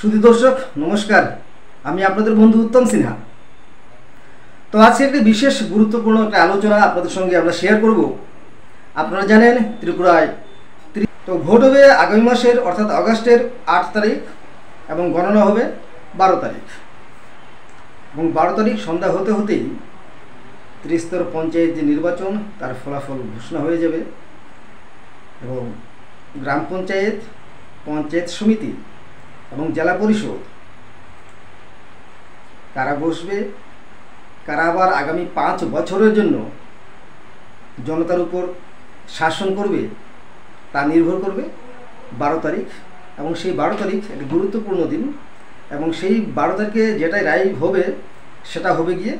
সুধী দর্শক, নমস্কার। আমি আপনাদের বন্ধু উত্তম সিনহা। তো আজকে একটি বিশেষ গুরুত্বপূর্ণ একটা আলোচনা আপনাদের সঙ্গে আমরা শেয়ার করব। আপনারা জানেন ত্রিপুরায় তো ভোট হবে আগামী মাসের, অর্থাৎ আগস্টের আট তারিখ এবং গণনা হবে বারো তারিখ। এবং বারো তারিখ সন্ধ্যা হতে হতেই ত্রিস্তর পঞ্চায়েত যে নির্বাচন, তার ফলাফল ঘোষণা হয়ে যাবে। এবং গ্রাম পঞ্চায়েত পঞ্চায়েত সমিতি এবং জেলা পরিষদ। কারা বসবে, কারা আবার আগামী পাঁচ বছরের জন্য জনতার উপর শাসন করবে, তা নির্ভর করবে বারো তারিখ এবং সেই বারো তারিখ একটি গুরুত্বপূর্ণ দিন এবং সেই বারো তারিখে যেটাই রায় হবে, সেটা হবে গিয়ে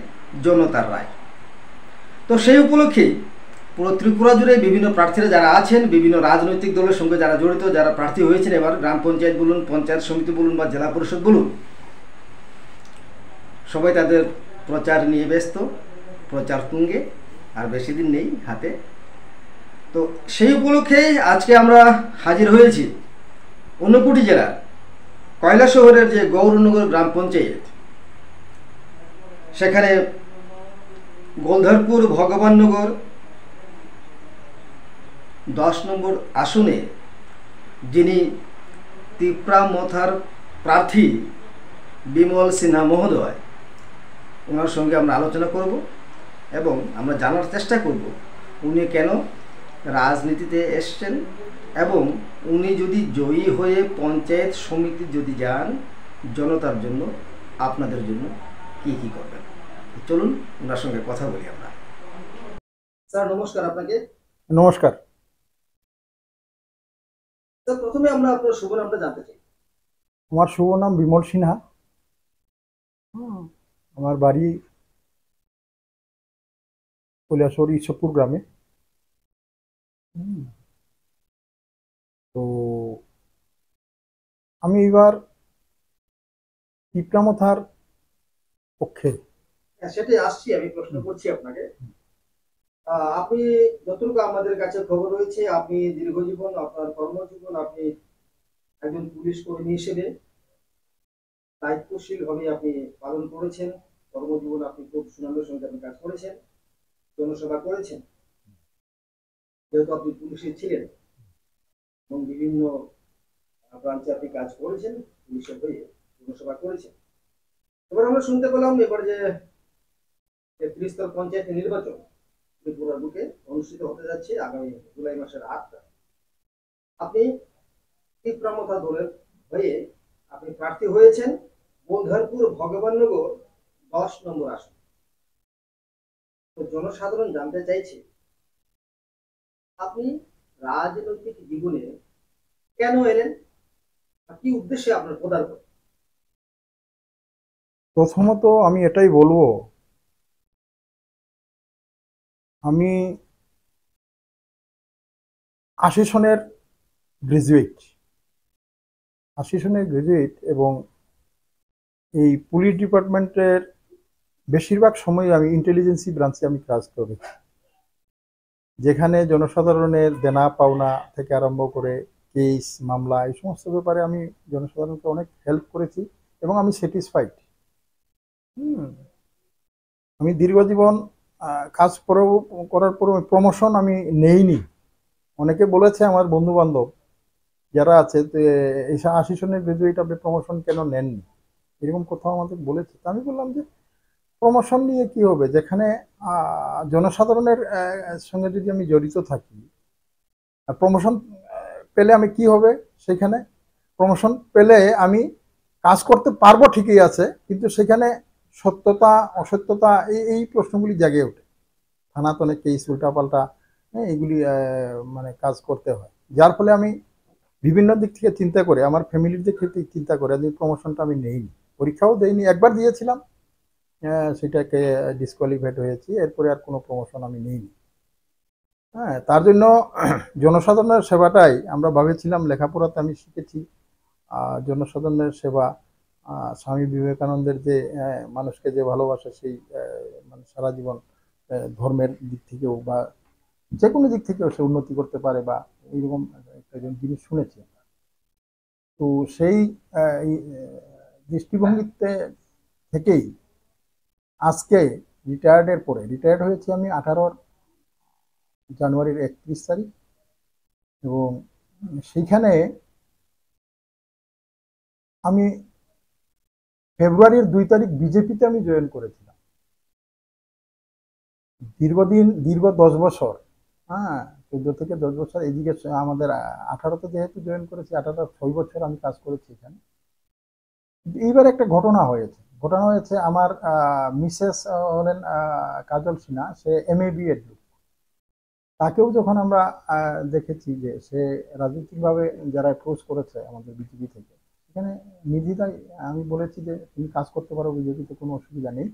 জনতার রায়। তো সেই উপলক্ষেই পুরো ত্রিপুরা জুড়ে বিভিন্ন প্রার্থীরা যারা আছেন, বিভিন্ন রাজনৈতিক দলের সঙ্গে যারা জড়িত, যারা প্রার্থী হয়েছেন, এবার গ্রাম পঞ্চায়েত বলুন, পঞ্চায়েত সমিতি বলুন বা জেলা পরিষদ বলুন, সবাই তাদের প্রচার নিয়ে ব্যস্ত, প্রচার তুঙ্গে, আর বেশি দিন নেই হাতে। তো সেই উপলক্ষেই আজকে আমরা হাজির হয়েছি ঊনকোটি জেলার কয়লা শহরের যে গৌরনগর গ্রাম পঞ্চায়েত। সেখানে গোলধরপুর, ভগবাননগর দশ নম্বর আসনে যিনি তিপ্রা মথার প্রার্থী বিমল সিনহা মহোদয়, ওনার সঙ্গে আমরা আলোচনা করব এবং আমরা জানার চেষ্টা করব উনি কেন রাজনীতিতে এসছেন এবং উনি যদি জয়ী হয়ে পঞ্চায়েত সমিতি যদি যান জনতার জন্য, আপনাদের জন্য কি কি করবেন? চলুন, ওনার সঙ্গে কথা বলি আমরা। স্যার, নমস্কার আপনাকে। নমস্কার। স্যার প্রথমে আমরা আপনার শুভ নামটা জানতে চাই। আমার শুভ নাম বিমল সিনহা। আমার বাড়ি কৈলাসর ঈশ্বরপুর গ্রামে। তো আমি এবার পিপরামথার পক্ষে। হ্যাঁ, সেটাই আসছি আমি প্রশ্ন করছি আপনাকে। আপনি যতটুকু আমাদের কাছে খবর রয়েছে, আপনি দীর্ঘজীবন আপনার কর্মজীবন আপনি একজন পুলিশ কর্মী হিসেবে দায়িত্বশীল ভাবে আপনি পালন করেছেন। কর্মজীবন আপনি খুব সুনামের সঙ্গে আপনি কাজ করেছেন, জনসেবা করেছেন। যেহেতু আপনি পুলিশে ছিলেন এবং বিভিন্ন ব্রাঞ্চে আপনি কাজ করেছেন, পুলিশের হয়ে জনসেবা করেছেন। এবার আমরা শুনতে পেলাম এবার যে ত্রিস্তর পঞ্চায়েত নির্বাচন। ত্রিপুরার বুকে অনুষ্ঠিত হতে যাচ্ছে আগামী জুলাই মাসের আট আপনি তীব্রামতা দলের হয়ে আপনি প্রার্থী হয়েছেন। বোধারপুর ভগবাননগর দশ নম্বর আসন। তো জনসাধারণ জানতে চাইছে, আপনি রাজনৈতিক জীবনে কেন এলেন? আর কি উদ্দেশ্যে আপনার পদার্পণ প্রথমত আমি এটাই বলব আমি আশি সনের গ্রাজুয়েট আশি সনের গ্রাজুয়েট এবং এই পুলিশ ডিপার্টমেন্টের বেশিরভাগ সময় আমি ইন্টেলিজেন্সি ব্রাঞ্চে আমি কাজ করেছি যেখানে জনসাধারণের দেনা পাওনা থেকে আরম্ভ করে কেস মামলা, এই সমস্ত ব্যাপারে আমি জনসাধারণকে অনেক হেল্প করেছি এবং আমি স্যাটিসফাইড হুম। আমি দীর্ঘজীবন কাজ করার পর প্রমোশন আমি নেইনি। অনেকে বলেছে আমার বন্ধু বান্ধব যারা আছে আশি সনের গ্রাজুয়েট আপনি প্রমোশন কেন নেননি? এরকম কোথাও আমাদের বলেছে। তো আমি বললাম যে প্রমোশন নিয়ে কি হবে? যেখানে জনসাধারণের সঙ্গে যদি আমি জড়িত থাকি প্রমোশন পেলে আমি কি হবে সেখানে? প্রমোশন পেলে আমি কাজ করতে পারব ঠিকই আছে, কিন্তু সেখানে সত্যতা, অসত্যতা, এই এই প্রশ্নগুলি জাগে ওঠে। থানা তো অনেক কেস উল্টাপাল্টা হ্যাঁ এগুলি মানে কাজ করতে হয়। যার ফলে আমি বিভিন্ন দিক থেকে চিন্তা করে। আমার ফ্যামিলির দিক থেকে চিন্তা করে যে প্রমোশনটা আমি নেইনি। পরীক্ষাও দেইনি। একবার দিয়েছিলাম সেটাকে ডিসকোয়ালিফাইড হয়েছি। এরপরে আর কোনো প্রমোশন আমি নেইনি। হ্যাঁ তার জন্য জনসাধারণের সেবাটাই আমরা ভাবেছিলাম, লেখাপড়াতে আমি শিখেছি। জনসাধারণের সেবা স্বামী বিবেকানন্দের যে মানুষকে যে ভালোবাসা সেই মানে সারা জীবন ধর্মের দিক থেকেও বা যে কোনো দিক থেকেও সে উন্নতি করতে পারে বা এইরকম একটা জিনিস শুনেছি তো সেই দৃষ্টিভঙ্গিতে থেকেই আজকে রিটায়ার্ডের পরে রিটায়ার্ড হয়েছি আমি আঠারোর জানুয়ারির একত্রিশ তারিখ এবং সেইখানে আমি ফেব্রুয়ারির দুই তারিখ বিজেপিতে আমি জয়েন করেছিলাম। দীর্ঘদিন, দীর্ঘ দশ বছর। হ্যাঁ চোদ্দ থেকে দশ বছর এদিকে আমাদের আঠারোতে যেহেতু জয়েন করেছি, আঠারো, ছয় বছর আমি কাজ করেছি এখানে। এইবার একটা ঘটনা হয়েছে। ঘটনা হয়েছে আমার মিসেস হলেন কাজল সিনহা, সে এম এ বি এড তাকেও যখন আমরা দেখেছি যে সে রাজনৈতিকভাবে যারা অ্যাপ্রোচ করেছে আমাদের বিজেপি থেকে সেখানে নির্দ্বিধায় আমি বলেছি যে তুমি কাজ করতে পারো, বিজেপিতে কোনো অসুবিধা নেই।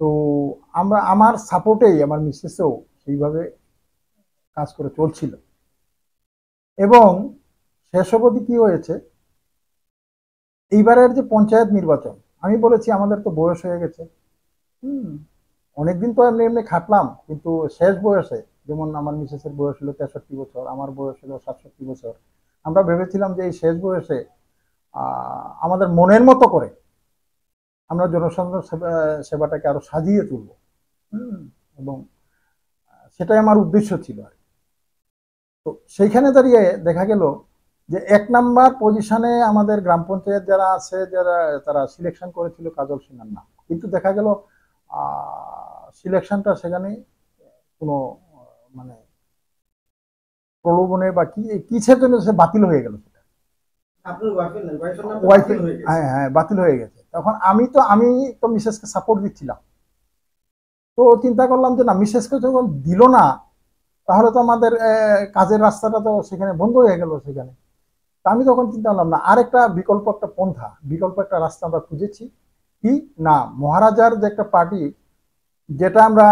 তো আমরা, আমার সাপোর্টেই, আমার মিসেসও সেইভাবে কাজ করে চলছিল। এবং শেষ অবধি কি হয়েছে? এইবারের যে পঞ্চায়েত নির্বাচন, আমি বলেছি আমাদের তো বয়স হয়ে গেছে। হুম, অনেকদিন তো এমনি এমনি খাটলাম, কিন্তু শেষ বয়সে, যেমন আমার মিসেসের বয়স হলো তেষট্টি বছর, আমার বয়স হলো সাতষট্টি বছর আমরা ভেবেছিলাম যে এই শেষ বয়সে আমাদের মনের মতো করে আমরা জনসাধারণ সেবা- সেবাটাকে আরও সাজিয়ে তুলব এবং সেটাই আমার উদ্দেশ্য ছিল আর। তো সেইখানে দাঁড়িয়ে দেখা গেল যে এক নাম্বার পজিশনে আমাদের গ্রাম পঞ্চায়েত যারা আছে, যারা, তারা সিলেকশন করেছিল কাজল সিনহার নাম কিন্তু দেখা গেল সিলেকশনটা সেখানে কোনো মানে প্রলোভনে বা কি কিসের জন্য সে বাতিল হয়ে গেল সেটা? ওয়াইফের হয়ে হ্যাঁ বাতিল হয়ে গেছে। তখন আমি তো আমি তো মিসেসকে সাপোর্ট দিচ্ছিলাম। তো চিন্তা করলাম যে না মিসেসকে যখন দিল না তাহলে তো আমাদের কাজের রাস্তাটা তো সেখানে বন্ধ হয়ে গেল সেখানে। তা আমি তখন চিন্তা করলাম না আরেকটা বিকল্প একটা পন্থা বিকল্প একটা রাস্তা আমরা খুঁজেছি কি? না মহারাজার যে একটা পার্টি যেটা আমরা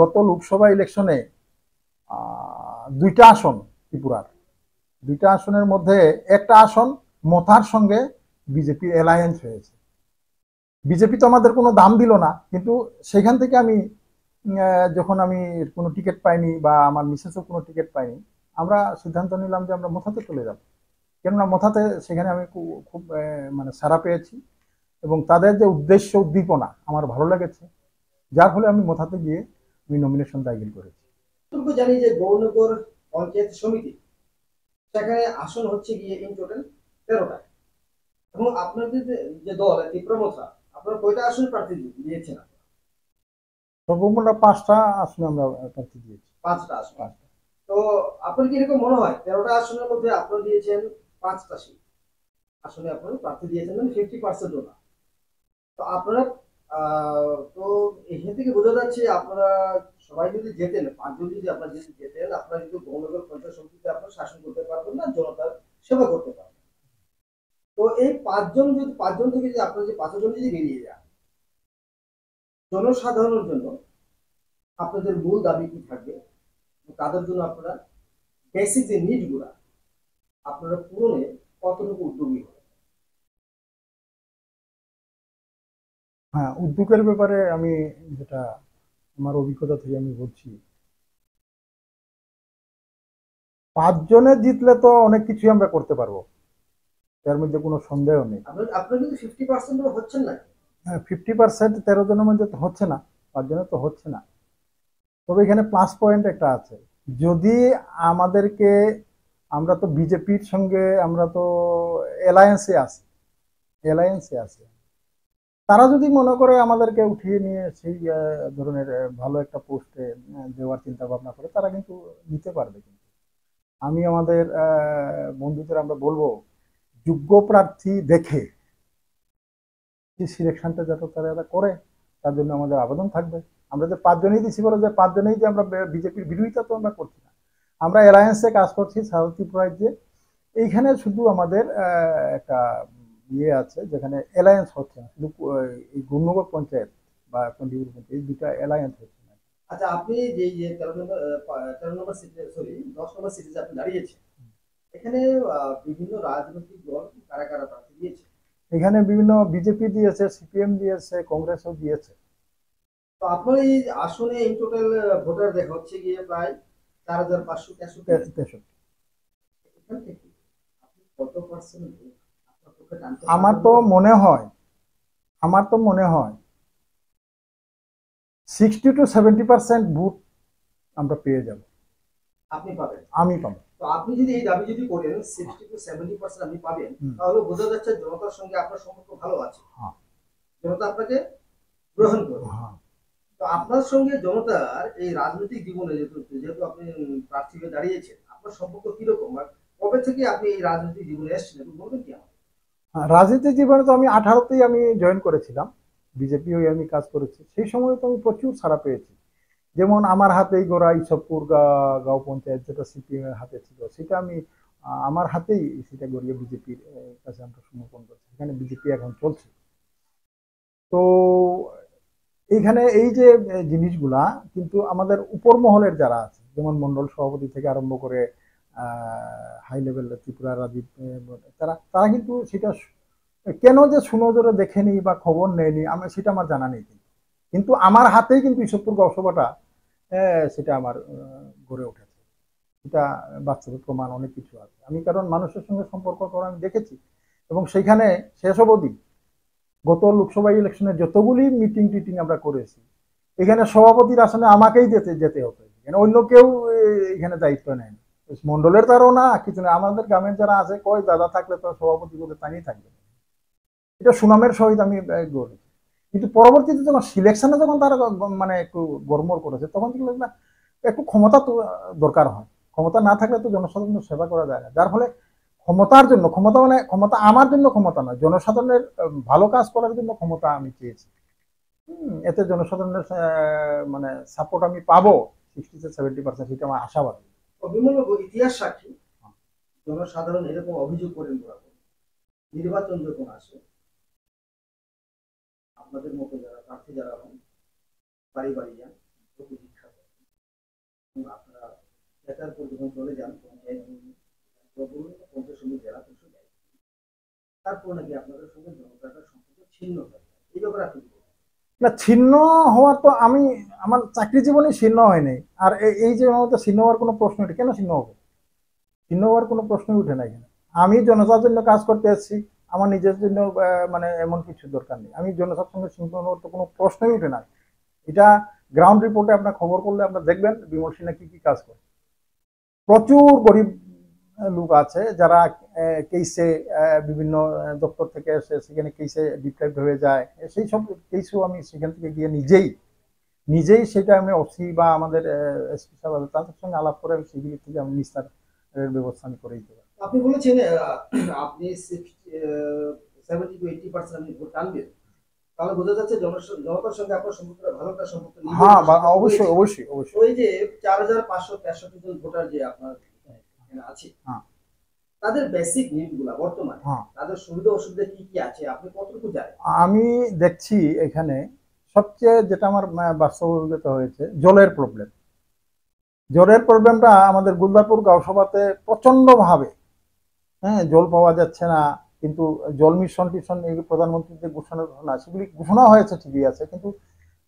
গত লোকসভা ইলেকশনে দুইটা আসন ত্রিপুরার। দুইটা আসনের মধ্যে একটা আসন মথার সঙ্গে বিজেপি অ্যালায়েন্স হয়েছে। বিজেপি তো আমাদের কোনো দাম দিল না, কিন্তু সেখান থেকে আমি যখন আমি কোনো টিকিট পাইনি বা আমার মিসেসও কোনো টিকিট পাইনি, আমরা সিদ্ধান্ত নিলাম যে আমরা মথাতে চলে যাব। কেননা মথাতে সেখানে আমি খুব- খুব মানে সারা পেয়েছি এবং তাদের যে উদ্দেশ্য উদ্দীপনা আমার ভালো লেগেছে। যার ফলে আমি মথাতে গিয়ে আমি নমিনেশন দাখিল করেছি। যতটুকু জানি যে গৌরনগর পঞ্চায়েত সমিতি সেখানে আসন হচ্ছে গিয়ে ইন টোটাল তেরোটা। এবং আপনাদের যে- দল তীব্রমথা আপনারা কয়টা আসন প্রার্থী দিয়েছেন? সর্বমোট পাঁচটা আসনে আমরা প্রার্থী দিয়েছি। পাঁচটা আসন। পাঁচটা। তো আপনার কি এরকম মনে হয় তেরোটা আসনের মধ্যে আপনারা দিয়েছেন পাঁচটা সিট? আসলে আপনারা প্রার্থী দিয়েছেন মানে ফিফটি পার্সেন্টও না তো আপনারা তো এখান থেকে বোঝা যাচ্ছে আপনারা সবাই যদি যেতেন পাঁচজন যদি আপনারা যদি যেতেন আপনারা কিন্তু গৌনগর পঞ্চায়েত সমিতিতে আপনারা শাসন করতে পারবেন না, জনতার সেবা করতে পারবেন। তো এই পাঁচজন যদি, পাঁচজন থেকে যদি আপনারা যে পাঁচজন যদি বেরিয়ে যান, জনসাধারণের জন্য আপনাদের মূল দাবি কি থাকবে? তাদের জন্য আপনারা বেসিক যে নিডগুলা, আপনারা পূরণে কতটুকু উদ্যোগী হবে হ্যাঁ উদ্যোগের ব্যাপারে আমি যেটা আমার অভিজ্ঞতা থেকে আমি বলছি। পাঁচজনে জিতলে তো অনেক কিছুই আমরা করতে পারব। এর মধ্যে কোনো সন্দেহ নেই। কিন্তু ফিফটি পার্সেন্ট তেরো জনের মধ্যে তো হচ্ছে না পাঁচজনে তো হচ্ছে না। তবে এখানে প্লাস পয়েন্ট একটা আছে। যদি আমাদেরকে আমরা তো বিজেপির সঙ্গে আমরা তো অ্যালায়েন্সে আছি। অ্যালায়েন্সে আছি। তারা যদি মনে করে আমাদেরকে উঠিয়ে নিয়ে সেই ধরনের ভালো একটা পোস্টে দেওয়ার চিন্তা ভাবনা করে, তারা কিন্তু নিতে পারবে কিন্তু। আমি আমাদের বন্ধুদের আমরা বলব, যোগ্য প্রার্থী দেখে যে সিলেকশনটা যাতে তারা করে, তার জন্য আমাদের আবেদন থাকবে। আমরা যে পাঁচজনই দিচ্ছি বলে, যে পাঁচজনেই যে আমরা বিজেপির বিরোধিতা তো আমরা করছি না। আমরা অ্যালায়েন্সে কাজ করছি সাউথ ত্রিপুরা যে, এইখানে শুধু আমাদের একটা ইয়ে আছে যেখানে অ্যালায়েন্স হচ্ছে না। শুধু এই গুণনগর পঞ্চায়েত বা পন্ডিপুর পঞ্চায়েত এই দুটা অ্যালায়েন্স হচ্ছে না। আচ্ছা আপনি যে যে তেরো নম্বর তেরো নম্বর সিটে সরি দশ নম্বর সিটে আপনি দাঁড়িয়েছেন এখানে বিভিন্ন রাজনৈতিক দল কারা কারা প্রার্থী দিয়েছে? এখানে বিভিন্ন বিজেপি দিয়েছে সিপিএম দিয়েছে কংগ্রেসও দিয়েছে। তো আপনার এই আসনে ইন টোটাল ভোটার দেখা হচ্ছে গিয়ে প্রায় চার হাজার পাঁচশো তেষট্টি তেষট্টি। এখান থেকে আপনি কত পার্সেন্ট আমার তো মনে হয় আমার তো মনে হয় sixty two seventy percent vote আমরা পেয়ে যাব। আপনি পাবেন। আমি পাবো। তো আপনি যদি এই দাবি যদি করেন সিক্সটি টু সেভেন্টি পার্সেন্ট আপনি পাবেন তাহলে বোঝা যাচ্ছে জনতার সঙ্গে আপনার সম্পর্ক ভালো আছে। হ্যাঁ। জনতা আপনাকে গ্রহণ করবে। হ্যাঁ। তো আপনার সঙ্গে জনতার এই রাজনৈতিক জীবনে যেহেতু আপনি প্রার্থী হয়ে দাঁড়িয়েছেন আপনার সম্পর্ক কীরকম? কবে থেকে আপনি এই রাজনৈতিক জীবনে এসেছেন বলবেন কি হ্যাঁ, রাজনীতি জীবনে তো আমি আঠারোতেই আমি জয়েন করেছিলাম। বিজেপি হয়ে আমি কাজ করেছি। সেই সময় তো আমি প্রচুর সাড়া পেয়েছি। যেমন আমার হাতেই গোড়া ইসবপুর গাঁও পঞ্চায়েত যেটা সিপিএম এর হাতে ছিল, সেটা আমি আমার হাতেই সেটা গড়িয়ে বিজেপির কাছে আমরা সমর্পণ করছি। এখানে বিজেপি এখন চলছে। তো এইখানে এই যে জিনিসগুলা, কিন্তু আমাদের উপর মহলের যারা আছে, যেমন মন্ডল সভাপতি থেকে আরম্ভ করে হাই লেভেল ত্রিপুরা রাজীব তারা তারা কিন্তু সেটা কেন যে সুনজরে দেখেনি বা খবর নেয়নি আমি সেটা আমার জানা নেই কিন্তু। কিন্তু আমার হাতেই কিন্তু ঈশ্বরপুর গৌসভাটা আহ, সেটা আমার গড়ে উঠেছে। এটা বাস্তবে প্রমাণ অনেক কিছু আছে। আমি কারণ মানুষের সঙ্গে সম্পর্ক করা আমি দেখেছি। এবং সেখানে শেষ অবধি গত লোকসভা ইলেকশনে যতগুলি মিটিং টিটিং আমরা করেছি এখানে সভাপতির আসনে আমাকেই যেতে যেতে হতো। এখানে অন্য কেউ এখানে দায়িত্ব নেয় না মন্ডলের তারও না, কিছু না। আমাদের গ্রামের যারা আছে কয় দাদা থাকলে তো সভাপতি পদে তাই থাকবে। এটা সুনামের সহিত আমি গড়েছি কিন্তু পরবর্তীতে যখন সিলেকশনে যখন তারা মানে একটু গরমর করেছে, তখন না, একটু ক্ষমতা তো দরকার হয়। ক্ষমতা না থাকলে তো জনসাধারণের সেবা করা যায় না। যার ফলে ক্ষমতার জন্য, ক্ষমতা মানে ক্ষমতা আমার জন্য ক্ষমতা নয়, জনসাধারণের ভালো কাজ করার জন্য ক্ষমতা আমি চেয়েছি। এতে জনসাধারণের মানে সাপোর্ট আমি পাবো। সিক্সটি সেভেন্টি পার্সেন্ট সেটা আমার আশাবাদী। তো ইতিহাস সাক্ষী। জনসাধারণ এরকম অভিযোগ করেন নির্বাচন যখন আসে, আপনাদের মতো যারা প্রার্থী যারা হন, বাড়ি বাড়ি যান লোকে করেন আপনারা একার পর যখন চলে যান পঞ্চায়েত পঞ্চায়েত সমিতি জেলা পরিষদ তারপর নাকি আপনাদের সঙ্গে জনতার সম্পর্ক ছিন্ন হয়ে এই ব্যাপারে আপনি? না, ছিন্ন হওয়ার তো আমি, আমার চাকরি জীবনে ছিন্ন হয়নি। আর এই যে আমাদের ছিন্ন হওয়ার কোনো প্রশ্ন উঠে কেন ছিন্ন হবে? ছিন্ন হওয়ার কোনো প্রশ্নই উঠে না এখানে। আমি জনতার জন্য কাজ করতে এসেছি, আমার নিজের জন্য মানে এমন কিছু দরকার নেই। আমি জনতার সঙ্গে ছিন্ন হওয়ার তো কোনো প্রশ্নই উঠে না। এটা গ্রাউন্ড রিপোর্টে আপনার খবর করলে আপনার দেখবেন, বিমল কি কি কাজ করে। প্রচুর গরিব লোক আছে যারা কেসে বিভিন্ন দপ্তর থেকে এসে সেখানে কেসে ডিপ্রাইভ হয়ে যায়। সেই সব কেসও আমি সেখান থেকে গিয়ে নিজেই নিজেই সেটা আমি ওসি বা আমাদের এসপি সাহেব তাদের সঙ্গে আলাপ করে আমি সেগুলি থেকে আমি নিস্তারের ব্যবস্থা আমি করে দিতে পারি আপনি বলেছেন আপনি সেভেন্টি টু এইটি পার্সেন্ট আপনি ভোট টানবেন। তাহলে বোঝা যাচ্ছে জনতার সঙ্গে আপনার সম্পর্কটা ভালো একটা সম্পর্ক হ্যাঁ অবশ্যই অবশ্যই অবশ্যই। ওই যে চার হাজার পাঁচশো তেষট্টি জন ভোটার যে আপনার এখানে আছে। হ্যাঁ। তাদের বেসিক নিডগুলা বর্তমানে হ্যাঁ। তাদের সুবিধা অসুবিধা কি কি আছে? আপনি কতটুকু জানেন? আমি দেখছি এখানে সবচেয়ে যেটা আমার বাস্তব অভিজ্ঞতা হয়েছে জলের প্রবলেম জলের প্রবলেমটা আমাদের গুলদারপুর গাঁওসভাতে প্রচন্ডভাবে হ্যাঁ জল পাওয়া যাচ্ছে না কিন্তু জল মিশন টিশন এই প্রধানমন্ত্রীর যে ঘোষণা ঘোষণা সেগুলি ঘোষণা হয়েছে ঠিকই আছে কিন্তু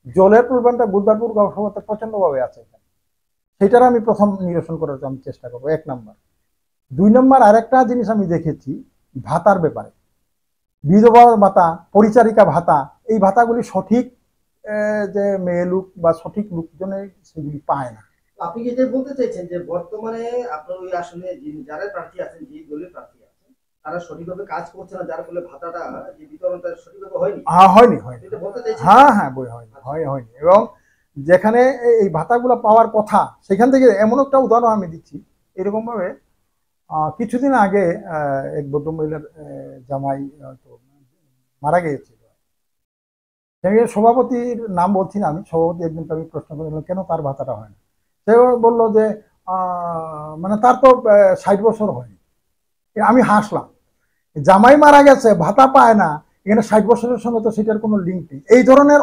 জলের প্রবলেমটা গুলদারপুর গাঁওসভাতে প্রচন্ডভাবে আছে এখানে। সেটার আমি প্রথম নিরসন করার আমি চেষ্টা করব। এক নম্বর। দুই নম্বর আরেকটা জিনিস আমি দেখেছি ভাতার ব্যাপারে। বিধবা ভাতা পরিচারিকা ভাতা এই ভাতাগুলি সঠিক যে মেয়ে লোক বা সঠিক লোকজনে সেগুলি পায় না। আপনি কি এটাই বলতে চাইছেন যে বর্তমানে আপনার ওই আসনে যারা প্রার্থী আছেন যে দলীয় প্রার্থী আছেন তারা সঠিকভাবে কাজ করছে না যার ফলে ভাতাটা যে বিতরণ বিতরণটা সঠিকভাবে হয়নি? হ্যাঁ হয়নি হয়নি। হ্যাঁ হ্যাঁ বই হয়নি হয় হয়নি। এবং যেখানে এই- ভাতাগুলো পাওয়ার কথা, সেখান থেকে এমন একটা উদাহরণ আমি দিচ্ছি। এরকম ভাবে কিছুদিন আগে এক ভদ্র মহিলার জামাই মারা গিয়েছিল। সভাপতির নাম বলছি না আমি, সভাপতি একদিনকে আমি প্রশ্ন করেছিলাম কেন তার ভাতাটা হয় না? সে বলল যে মানে তার তো ষাট বছর হয়নি। আমি হাসলাম। জামাই মারা গেছে, ভাতা পায় না। এখানে ষাট বছরের সঙ্গে তো সেটার কোনো লিঙ্ক নেই। এই ধরনের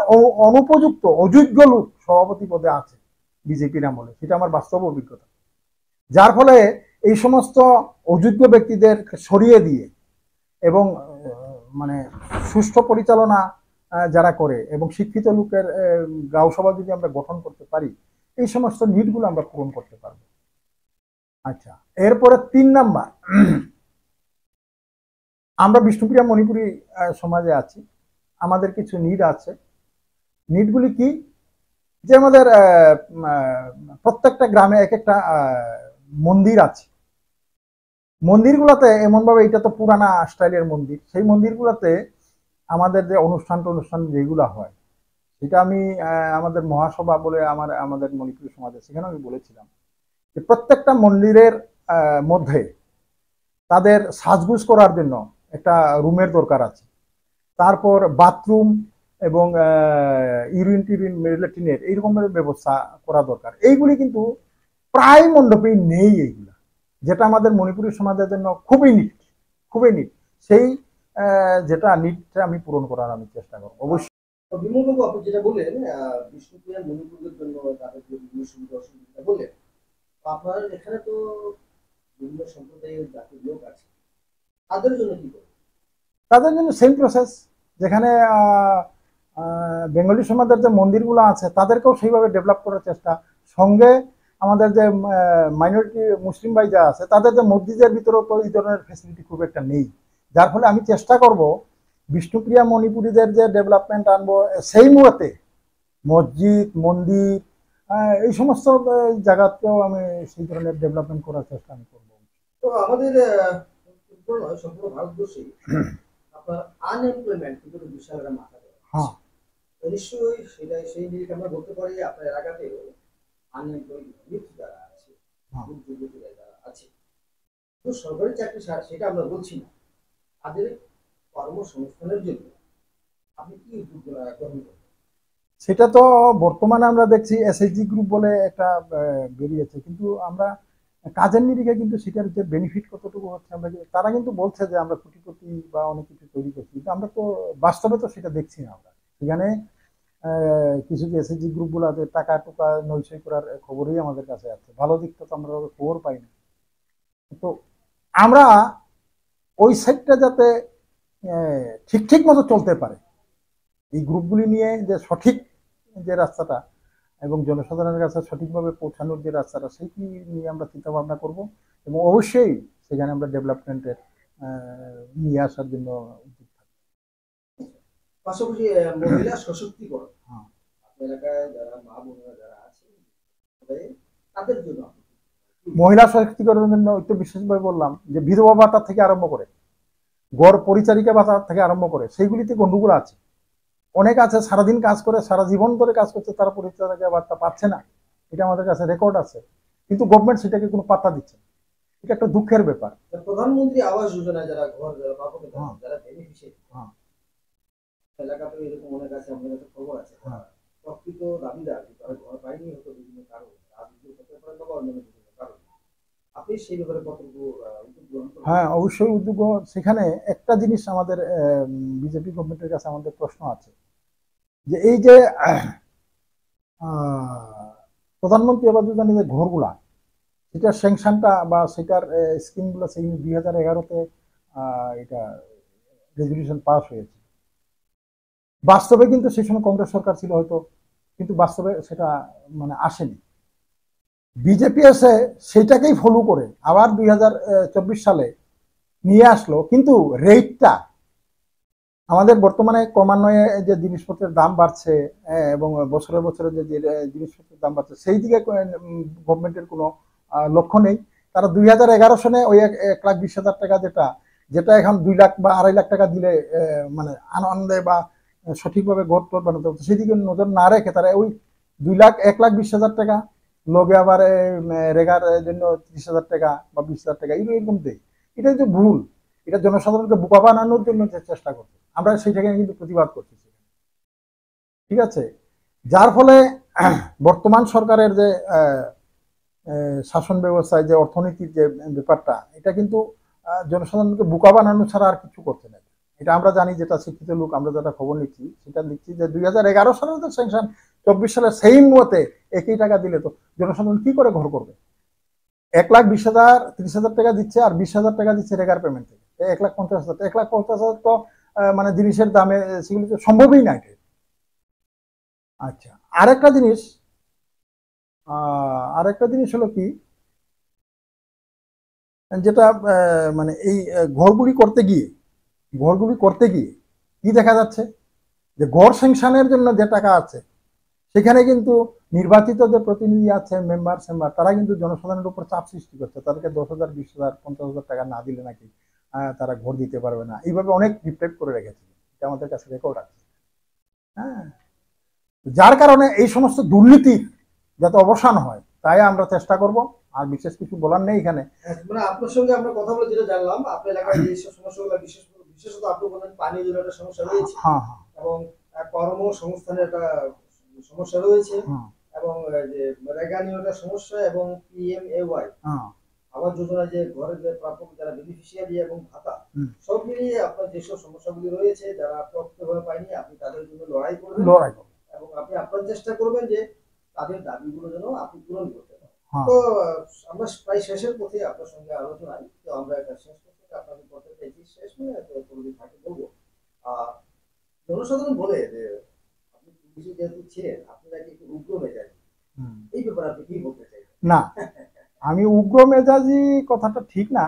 অনুপযুক্ত, অযোগ্য লোক সভাপতি পদে আছে বিজেপির আমলে। সেটা আমার বাস্তব অভিজ্ঞতা। যার ফলে এই সমস্ত অযোগ্য ব্যক্তিদের সরিয়ে দিয়ে এবং মানে সুষ্ঠু পরিচালনা যারা করে এবং শিক্ষিত লোকের গাঁও সভা যদি আমরা গঠন করতে পারি, এই সমস্ত নিটগুলো আমরা পূরণ করতে পারব। আচ্ছা এরপরে তিন নাম্বার। আমরা বিষ্ণুপ্রিয়া মণিপুরি সমাজে আছি। আমাদের কিছু নিড আছে। নিডগুলি কি? যে আমাদের প্রত্যেকটা গ্রামে এক একটা মন্দির আছে। মন্দিরগুলোতে এমনভাবে এটা তো পুরানা স্টাইলের মন্দির। সেই মন্দিরগুলোতে আমাদের যে অনুষ্ঠান টনুষ্ঠান যেগুলো হয়, সেটা আমি আমাদের মহাসভা বলে আমার, আমাদের মণিপুরি সমাজে সেখানে আমি বলেছিলাম যে প্রত্যেকটা মন্দিরের মধ্যে তাদের সাজগুজ করার জন্য একটা রুমের দরকার আছে। তারপর বাথরুম এবং ইউরিন টিউরিন ল্যাট্রিনের এইরকমের ব্যবস্থা করা দরকার। এইগুলি কিন্তু প্রায় মণ্ডপেই নেই এইগুলা, যেটা আমাদের মণিপুরী সমাজের জন্য খুবই নিট খুবই নিট সেই যেটা নিটটা আমি পূরণ করার আমি চেষ্টা করব। অবশ্যই। বিমলবাবু, আপনি আপনার এখানে তো বিভিন্ন সম্প্রদায়ের জাতির লোক আছে। তাদের জন্য কি তাদের জন্য সেম প্রসেস যেখানে বেঙ্গলি সমাজের যে মন্দিরগুলো আছে, তাদেরকেও সেইভাবে ডেভেলপ করার চেষ্টা। সঙ্গে আমাদের যে মাইনরিটি মুসলিম ভাই যা আছে, তাদের যে মসজিদের ভিতরেও তো এই ধরনের ফেসিলিটি খুব একটা নেই। যার ফলে আমি চেষ্টা করব বিষ্ণুপ্রিয়া মণিপুরীদের যে ডেভেলপমেন্ট আনব, সেই মুহূর্তে মসজিদ, মন্দির এই সমস্ত জায়গাতেও আমি সেই ধরনের ডেভেলপমেন্ট করার চেষ্টা আমি করব। তো আমাদের সম্পূর্ণ ভারতবর্ষে আনএমপ্লয়মেন্ট কিন্তু বিশাল একটা মাথা হ্যাঁ। নিশ্চয়ই সেটা সেই নিরিখে আমরা বলতে পারি আপনার এলাকাতেও আনএমপ্লয়েড ইউথ যারা আছে হ্যাঁ। যুবতীরা যারা আছে তো সরকারি চাকরি সেটা আমরা বলছি না তাদের কর্মসংস্থানের জন্য আপনি কি উদ্যোগ গ্রহণ করবেন সেটা তো বর্তমানে আমরা দেখছি এসএইচজি গ্রুপ বলে একটা বেরিয়েছে কিন্তু আমরা কাজের নিরিখে কিন্তু সেটার যে বেনিফিট কতটুকু হচ্ছে আমরা তারা কিন্তু বলছে যে আমরা কোটিপতি বা অনেক কিছু তৈরি করছি। কিন্তু আমরা তো বাস্তবে তো সেটা দেখছি না আমরা। সেখানে কিছু যে এসএইচজি গ্রুপগুলো আছে টাকা টুকা নৈশই করার খবরই আমাদের কাছে আছে। ভালো দিকটা তো আমরা খবর পাই না। তো আমরা ওই সাইডটা যাতে ঠিক ঠিক মতো চলতে পারে। এই গ্রুপগুলি নিয়ে যে সঠিক যে রাস্তাটা এবং জনসাধারণের কাছে সঠিকভাবে পৌঁছানোর যে রাস্তাটা সেইটি নিয়ে আমরা চিন্তা ভাবনা করব এবং অবশ্যই সেখানে আমরা ডেভেলপমেন্টের নিয়ে আসার জন্য উদ্যোগ থাকব। পাশাপাশি মহিলা সশক্তিকরণ হ্যাঁ। এলাকায় যারা মা বোনেরা যারা আছে তাদের জন্য মহিলা সশক্তিকরণের জন্য একটু বিশেষভাবে বললাম যে বিধবা ভাতা থেকে আরম্ভ করে গড় পরিচারিকা ভাতা থেকে আরম্ভ করে সেইগুলিতে গন্ডগোল আছে অনেক আছে সারাদিন কাজ করে সারা জীবন করে কাজ করছে তারা পরিচারিকা ভাতা পাচ্ছে না এটা আমাদের কাছে রেকর্ড আছে কিন্তু গভর্নমেন্ট সেটাকে কোনো পাত্তা দিচ্ছে না। এটা একটা দুঃখের ব্যাপার প্রধানমন্ত্রী আবাস যোজনা যারা ঘর যারা পাবে হ্যাঁ। যারা বেনিফিশিয়ারি হ্যাঁ। এলাকাতে এরকম অনেক আছে আপনার কাছে খবর আছে হ্যাঁ। প্রকৃত দাবিদার তারা ঘর পায়নি হতো বিভিন্ন কারণ বা অন্যান্য হ্যাঁ অবশ্যই উদ্যোগ সেখানে একটা জিনিস আমাদের বিজেপি গভর্নমেন্টের কাছে আমাদের প্রশ্ন আছে। যে এই যে প্রধানমন্ত্রী আবাস যোজনা যে ঘরগুলা, সেটার স্যাংশনটা বা সেটার স্কিমগুলো সেই দুই হাজার এগারোতে এটা রেজলিউশন পাস হয়েছে। বাস্তবে কিন্তু সেই সময় কংগ্রেস সরকার ছিল হয়তো, কিন্তু বাস্তবে সেটা মানে আসেনি। বিজেপি এসে সেটাকেই ফলো করে, আবার দুই হাজার চব্বিশ সালে নিয়ে আসলো, কিন্তু রেটটা আমাদের বর্তমানে ক্রমান্বয়ে যে জিনিসপত্রের দাম বাড়ছে এবং বছরে বছরে যে জিনিসপত্রের দাম বাড়ছে, সেই দিকে গভর্নমেন্টের কোনো লক্ষ্য নেই। তারা দুই হাজার এগারো সনে ওই এক লাখ বিশ হাজার টাকা যেটা যেটা এখন দুই লাখ বা আড়াই লাখ টাকা দিলে মানে আনন্দে বা সঠিকভাবে ঘর টর বানাতে হতো সেদিকে নজর না রেখে তারা ওই দুই লাখ, এক লাখ বিশ হাজার টাকা লগে আবার রেগার জন্য ত্রিশ হাজার টাকা বা বিশ হাজার টাকা, এগুলো এরকম দেয়। এটা যে ভুল। এটা জনসাধারণকে বোকা বানানোর জন্য চেষ্টা করছে। আমরা সেইটাকে কিন্তু প্রতিবাদ করছি ঠিক আছে? যার ফলে বর্তমান সরকারের যে শাসন ব্যবস্থায় যে অর্থনীতির যে ব্যাপারটা, এটা কিন্তু জনসাধারণকে বোকা বানানো ছাড়া আর কিছু করতে নেই এটা আমরা জানি, যেটা শিক্ষিত লোক, আমরা যেটা খবর নিচ্ছি, সেটা নিচ্ছি যে দুই হাজার এগারো সালের তো স্যাংশন চব্বিশ সালে সেই মতে একই টাকা দিলে তো জনসাধারণ কি করে ঘর করবে? এক লাখ বিশ হাজার, ত্রিশ হাজার টাকা দিচ্ছে আর বিশ হাজার টাকা দিচ্ছে রেগার পেমেন্ট থেকে। এক লাখ পঞ্চাশ হাজার, এক লাখ পঞ্চাশ হাজার তো মানে জিনিসের দামে সেগুলি তো সম্ভবই না আচ্ছা আরেকটা জিনিস আরেকটা জিনিস হলো কি, যেটা মানে এই ঘরগুলি করতে গিয়ে, ঘরগুলি করতে গিয়ে কি দেখা যাচ্ছে? যে ঘর স্যাংশনের জন্য যে টাকা আছে সেখানে কিন্তু নির্বাচিত যে প্রতিনিধি আছে মেম্বার সেম্বার তারা কিন্তু জনসাধারণের উপর চাপ সৃষ্টি করছে। তাদেরকে দশ হাজার বিশ হাজার পঞ্চাশ হাজার টাকা না দিলে নাকি তারা ঘর দিতে পারবে না। এইভাবে অনেক রিপ্লেট করে রেখেছে। এটা আমাদের কাছে রেকর্ড আছে। হ্যাঁ। যার কারণে এই সমস্ত দুর্নীতির যাতে অবসান হয় তাই আমরা চেষ্টা করব। আর বিশেষ কিছু বলার নেই এখানে। মানে আপনার সঙ্গে আমরা কথা বলে যেটা জানলাম আপনার এলাকায় যে সমস্যাগুলো বিশেষ বিশেষত আপনি বলেন পানীয় জলের একটা সমস্যা রয়েছে। হ্যাঁ হ্যাঁ। এবং কর্মসংস্থানের একটা সমস্যা রয়েছে এবং যে রেগানিও একটা সমস্যা এবং পিএমএওয়াই আবাস যোজনা যে ঘরের যে প্রাপক যারা বেনিফিশিয়ারি এবং ভাতা সব মিলিয়ে আপনার যেসব সমস্যাগুলি রয়েছে যারা প্রাপ্তভাবে পায়নি আপনি তাদের জন্য লড়াই করবেন লড়াই। এবং আপনি আপনার চেষ্টা করবেন যে তাদের দাবিগুলো যেন আপনি পূরণ করতে পারেন। হ্যাঁ। তো আমরা প্রায় শেষের পথে আপনার সঙ্গে আলোচনায় তো আমরা এটা শেষ করতে আপনাকে পথে শেষ তো যদি থাকে বলব জনসাধারণ বলে যে আপনি যেহেতু ছিলেন আপনি নাকি উগ্র মেজাজ। এই ব্যাপারে আপনি কি বলতে চাইছেন না আমি উগ্র মেজাজি কথাটা ঠিক না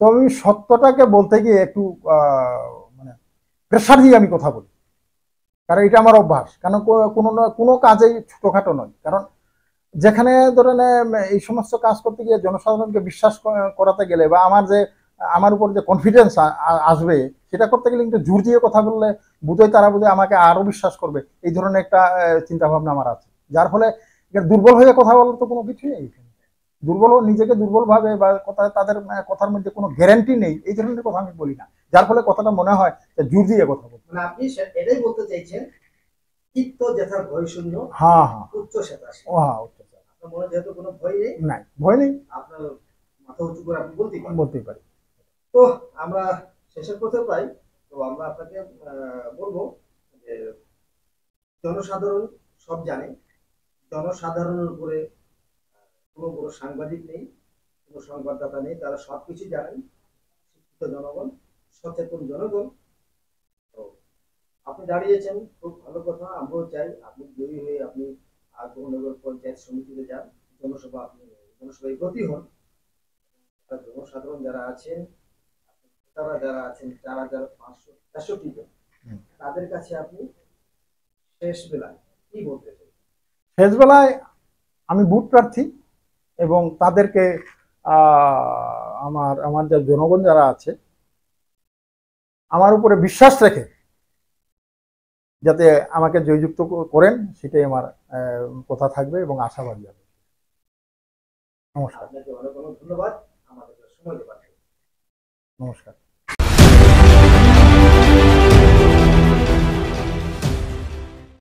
তো আমি সত্যটাকে বলতে গিয়ে একটু মানে প্রেশার দিয়ে আমি কথা বলি। কারণ এটা আমার অভ্যাস কারণ কোনো না- কোনো কাজেই ছোটোখাটো নয়। কারণ যেখানে ধরেন এই সমস্ত কাজ করতে গিয়ে জনসাধারণকে বিশ্বাস করাতে গেলে বা আমার যে আমার উপর যে কনফিডেন্স আসবে সেটা করতে গেলে কিন্তু জোর দিয়ে কথা বললে বুঝোই তারা বুঝে আমাকে আরও বিশ্বাস করবে। এই ধরনের একটা চিন্তা ভাবনা আমার আছে। যার ফলে দুর্বল হয়ে কথা বলার তো কোনো কিছু নেই দুর্বল নিজেকে দুর্বল ভাবে বা কথা তাদের কথার মধ্যে কোনো গ্যারান্টি নেই এই ধরনের কথা আমি বলি না। যার ফলে কথাটা মনে হয় যে জোর দিয়ে কথা বলব মানে আপনি এটাই বলতে চাইছেন হ্যাঁ হ্যাঁ। উচ্চ হ্যাঁ। যেহেতু কোনো ভয় নেই নাই ভয় নেই। আপনার মাথা উঁচু করে আপনি বলতেই পারি। তো আমরা শেষের পথে পাই। তো আমরা আপনাকে বলব যে জনসাধারণ সব জানে, জনসাধারণের উপরে কোনো বড় সাংবাদিক নেই, কোনো সংবাদদাতা নেই, তারা সব কিছু জানেন, শিক্ষিত জনগণ, সচেতন জনগণ। তো আপনি দাঁড়িয়েছেন, খুব ভালো কথা আমরাও চাই আপনি জয়ী হয়ে আপনি আগ্রহনগর পঞ্চায়েত সমিতিতে যান, জনসভা আপনি, জনসভায় গতি হন। জনসাধারণ যারা আছেন তারা যারা আছেন চার হাজার পাঁচশো তেষট্টি জন তাদের কাছে আপনি শেষ বেলায় কি বলতে চাই শেষ বেলায় আমি বুট প্রার্থী এবং তাদেরকে আমার আমার যে জনগণ যারা আছে আমার উপরে বিশ্বাস রেখে যাতে আমাকে জয়যুক্ত করেন সেটাই আমার কথা থাকবে এবং আশাবাদী হবে নমস্কার। ধন্যবাদ। আমাদের সময় নমস্কার।